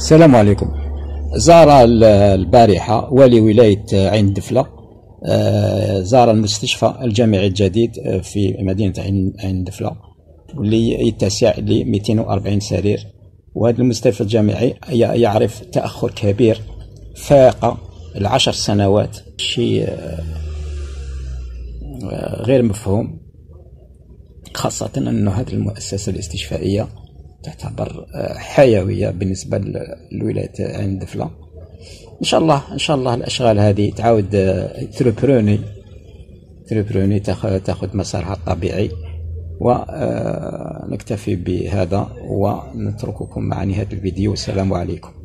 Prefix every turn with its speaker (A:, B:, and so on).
A: السلام عليكم. زار البارحة والي ولاية عين دفلة آه، زار المستشفى الجامعي الجديد في مدينة عين دفلة واللي يتسع ل 240 سرير. وهذا المستشفى الجامعي يعرف تأخر كبير فاق العشر سنوات شيء آه، غير مفهوم خاصة أن هذه المؤسسة الاستشفائية تعتبر آه، حيوية بالنسبة للولايه عين دفله إن شاء الله إن شاء الله الأشغال هذه تعاود آه، تروبروني تروبروني تاخذ مسارها الطبيعي ونكتفي آه، بهذا ونترككم مع نهاية الفيديو. والسلام عليكم.